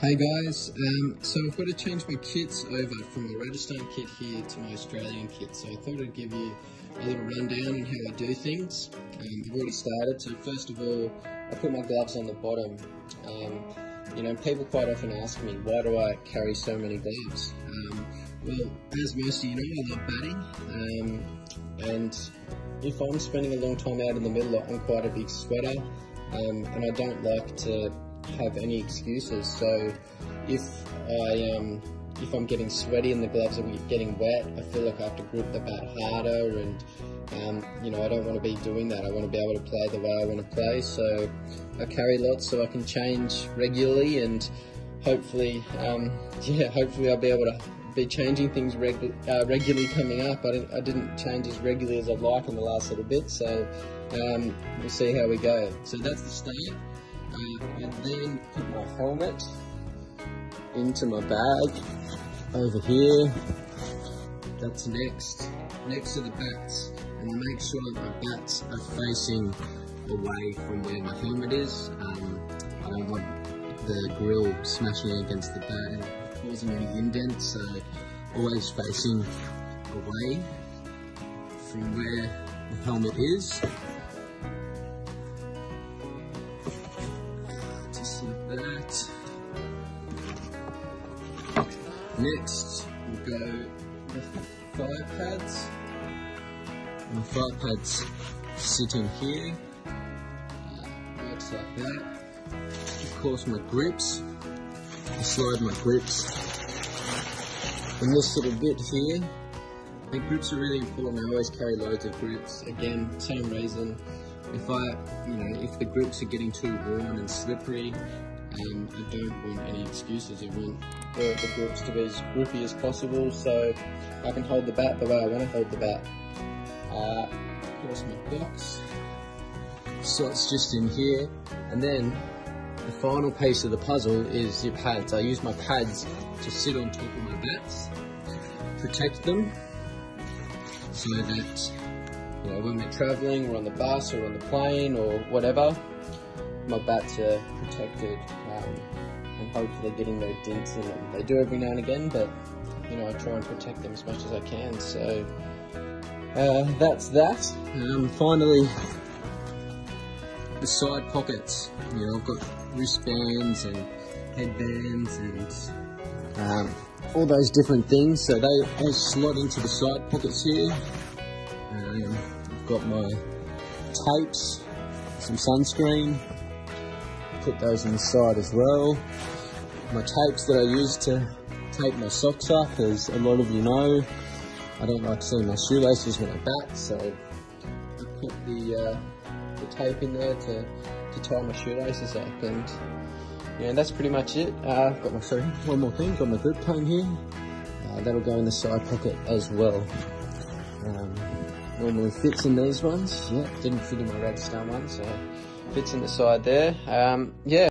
Hey guys, um, so I've got to change my kits over from my Rajasthan kit here to my Australian kit. So I thought I'd give you a little rundown on how I do things. Um, I've already started. So first of all, I put my gloves on the bottom. Um, you know, people quite often ask me, why do I carry so many gloves? Um, well, as most of you know, I love batting. Um, and if I'm spending a long time out in the middle, I'm quite a big sweater. Um, and I don't like to have any excuses. So if I um, if I'm getting sweaty and the gloves are getting wet, I feel like I have to grip the bat harder, and um, you know I don't want to be doing that. I want to be able to play the way I want to play. So I carry lots so I can change regularly, and hopefully, um, yeah, hopefully I'll be able to be changing things regu uh, regularly coming up. I didn't, I didn't change as regularly as I'd like in the last little bit, so um, we'll see how we go. So that's the start uh, and then put my helmet into my bag over here. That's next, next to the bats, and make sure that my bats are facing away from where my helmet is. Um, I don't want the grill smashing against the bat and causing any indents, so always facing away from where the helmet is. Next, we'll go the thigh pads. My thigh pads sit in here. Uh, works like that. Of course, my grips. I slide my grips in this little bit here. The grips are really important. I always carry loads of grips. Again, same reason if I, you know, if the grips are getting too worn and slippery, um, I don't want any excuses. I want the, the, grips to be as grippy as possible so I can hold the bat the way I want to hold the bat. Uh, course my box slots just in here and then the final piece of the puzzle is your pads. I use my pads to sit on top of my bats, protect them so that you know, when we're traveling, we're on the bus or on the plane or whatever, my bats are protected um, and hopefully getting no dents in them. They do every now and again, but you know, I try and protect them as much as I can. So uh, that's that. Um, finally, the side pockets. You know, I've got wristbands and headbands and um, all those different things. So they, all slot into the side pockets here. Um, I've got my tapes, some sunscreen, put those in the side as well. My tapes that I use to tape my socks up, as a lot of you know, I don't like seeing my shoelaces when I bat, so I put the, uh, the tape in there to, to tie my shoelaces up, and yeah, that's pretty much it. Uh, I've got my, sorry, one more thing, got my grip cone here. Uh, that'll go in the side pocket as well. Um, normally fits in these ones. Yeah, didn't fit in my Rajasthan one, so fits in the side there. Um, yeah,